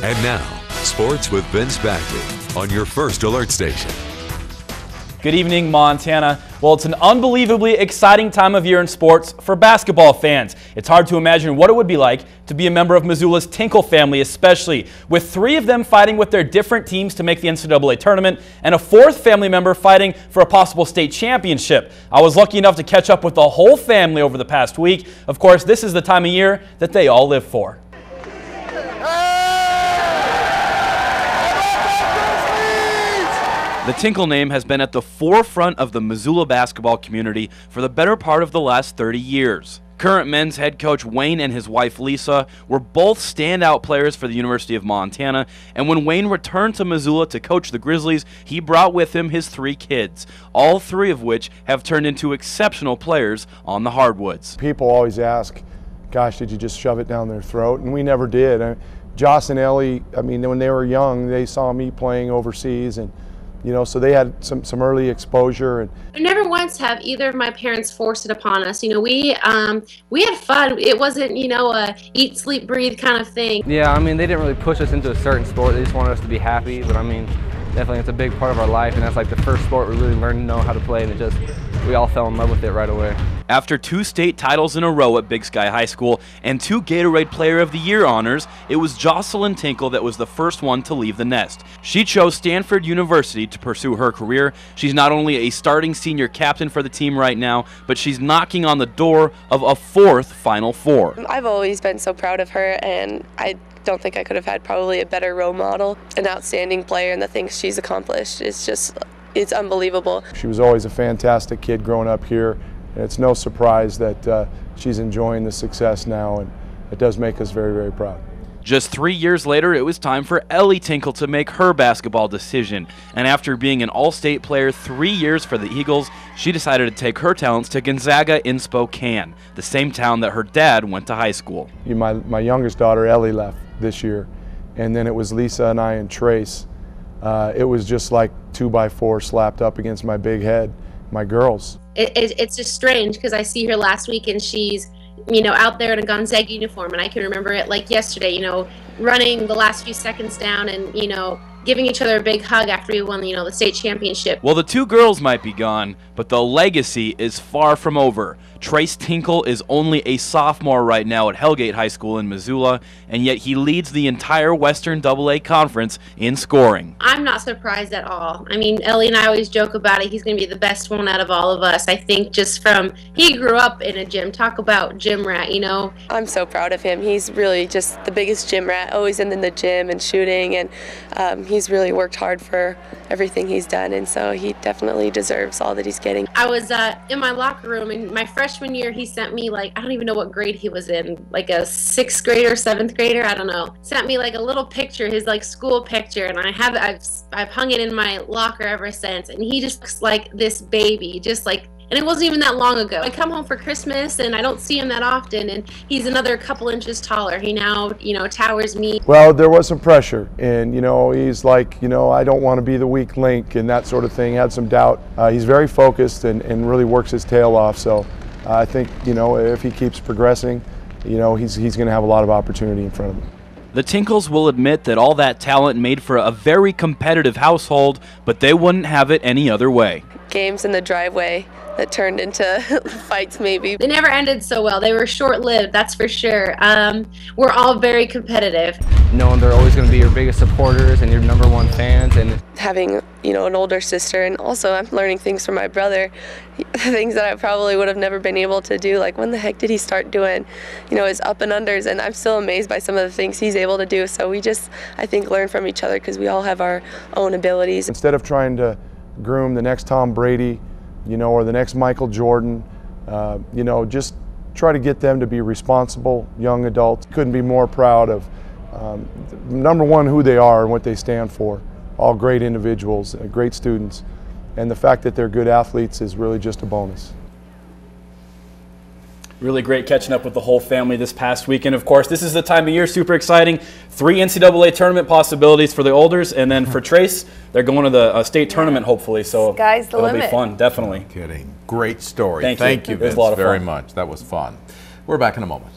And now, sports with Vince Bagby on your first alert station. Good evening, Montana. Well, it's an unbelievably exciting time of year in sports for basketball fans. It's hard to imagine what it would be like to be a member of Missoula's Tinkle family, especially with three of them fighting with their different teams to make the NCAA tournament and a fourth family member fighting for a possible state championship. I was lucky enough to catch up with the whole family over the past week. Of course, this is the time of year that they all live for. The Tinkle name has been at the forefront of the Missoula basketball community for the better part of the last 30 years. Current men's head coach Wayne and his wife Lisa were both standout players for the University of Montana, and when Wayne returned to Missoula to coach the Grizzlies, he brought with him his three kids, all three of which have turned into exceptional players on the hardwoods. People always ask, gosh, did you just shove it down their throat? And we never did. Uh, Joss and Ellie, I mean, when they were young, they saw me playing overseas and you know, so they had some, some early exposure. And I never once have either of my parents forced it upon us. You know, we um, we had fun. It wasn't, you know, a eat, sleep, breathe kind of thing. Yeah, I mean, they didn't really push us into a certain sport. They just wanted us to be happy. But I mean, definitely it's a big part of our life, and that's like the first sport we really learned to know how to play, and it just we all fell in love with it right away. After two state titles in a row at Big Sky High School and two Gatorade Player of the Year honors, it was Joslyn Tinkle that was the first one to leave the nest. She chose Stanford University to pursue her career. She's not only a starting senior captain for the team right now, but she's knocking on the door of a fourth Final Four. I've always been so proud of her, and I don't think I could have had probably a better role model, an outstanding player, and the things she's accomplished. It's just, it's unbelievable. She was always a fantastic kid growing up here and it's no surprise that uh, she's enjoying the success now, and it does make us very, very proud. Just three years later, it was time for Ellie Tinkle to make her basketball decision. And after being an all state player three years for the Eagles, she decided to take her talents to Gonzaga in Spokane, the same town that her dad went to high school. My, my youngest daughter, Ellie, left this year, and then it was Lisa and I and Tres. Uh, it was just like two by four slapped up against my big head my girls. It, it, it's just strange because I see her last week and she's, you know, out there in a Gonzaga uniform, and I can remember it like yesterday. You know, running the last few seconds down, and you know, giving each other a big hug after we won, you know, the state championship. Well, the two girls might be gone, but the legacy is far from over. Tres Tinkle is only a sophomore right now at Hellgate High School in Missoula, and yet he leads the entire Western AA Conference in scoring. I'm not surprised at all. I mean, Ellie and I always joke about it. He's going to be the best one out of all of us. I think just from he grew up in a gym. Talk about gym rat, you know. I'm so proud of him. He's really just the biggest gym rat, always in the gym and shooting, and um, he's really worked hard for everything he's done, and so he definitely deserves all that he's getting. I was uh, in my locker room, and my freshman year, he sent me like I don't even know what grade he was in, like a sixth grader, seventh grader, I don't know. Sent me like a little picture, his like school picture, and I have I've I've hung it in my locker ever since. And he just looks like this baby, just like and it wasn't even that long ago. I come home for Christmas and I don't see him that often, and he's another couple inches taller. He now, you know, towers me. Well, there was some pressure, and you know, he's like, you know, I don't want to be the weak link and that sort of thing. Had some doubt. Uh, he's very focused and, and really works his tail off. So uh, I think, you know, if he keeps progressing, you know, he's he's going to have a lot of opportunity in front of him. The Tinkles will admit that all that talent made for a very competitive household, but they wouldn't have it any other way. Games in the driveway that turned into fights maybe. They never ended so well. They were short-lived, that's for sure. Um, we're all very competitive. Knowing they're always going to be your biggest supporters and your number one fans and having, you know, an older sister and also I'm learning things from my brother, things that I probably would have never been able to do. Like when the heck did he start doing, you know, his up and unders and I'm still amazed by some of the things he's able to do. So we just I think learn from each other because we all have our own abilities. Instead of trying to groom the next Tom Brady, you know, or the next Michael Jordan. Uh, you know, just try to get them to be responsible young adults. Couldn't be more proud of um, number one who they are and what they stand for. All great individuals, uh, great students, and the fact that they're good athletes is really just a bonus. Really great catching up with the whole family this past weekend. Of course, this is the time of year, super exciting. Three NCAA tournament possibilities for the Olders, and then for Tres, they're going to the uh, state tournament hopefully. So Sky's the it'll limit. be fun, definitely. Kidding. Great story. Thank you. Thank you, It was Vince, a lot of very fun. much. That was fun. We're back in a moment.